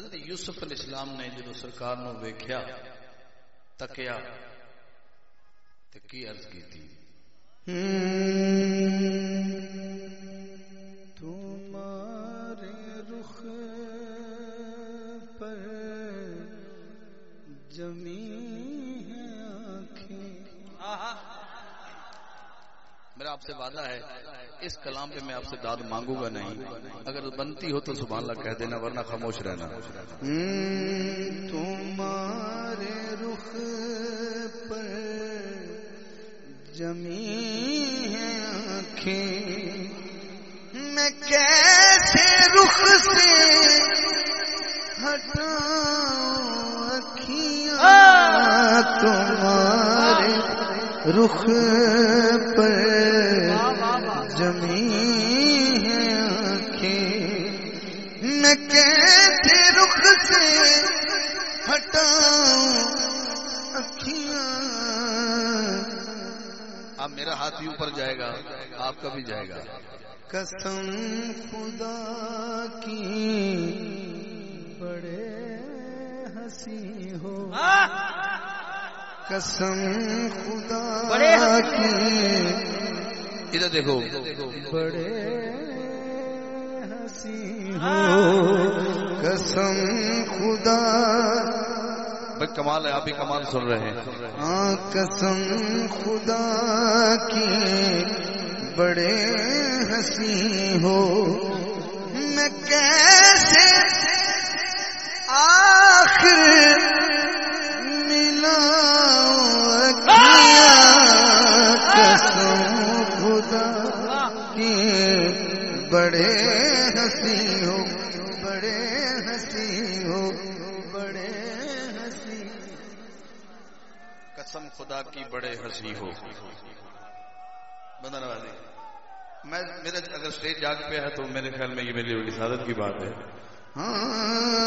हज़रत यूसुफ अल इस्लाम ने जो सरकार नु वेख्या तकिया ते की अर्ज़ की थी तुम्हारे रुख पर जमी है आँखें। मेरा आपसे वादा है इस कलाम पे मैं आपसे दाद मांगूँगा नहीं। अगर बनती हो तो सुबह अल्लाह कह देना वरना खामोश रहना। हम्म, तुम्हारे रुख पर जमी है आँखें। मैं कैसे रुख से हटाऊं अखियाँ तुम्हारे रुख पर जमी है आँखें। मैं कैसे रुख से हटाऊं अखियाँ। अब मेरा हाथ भी ऊपर जाएगा आपका भी जाएगा। कसम खुदा की बड़े हँसी हो। कसम खुदा बड़े की। इधर देखो। बड़े हँसी हो। कसम खुदा। भाई कमाल है आप भी कमाल सुन रहे हैं। हाँ कसम खुदा की। बड़े हँसी हो। मैं कैसे खुदा की बड़े हँसी हो बड़े हँसी हो बड़े हँसी। कसम खुदा की बड़े हँसी हो। बंदन वाले मैं मेरे अगर स्टेज जाग पे है तो मेरे ख्याल में ये मेरी बड़ी सादत की बात है। हाँ।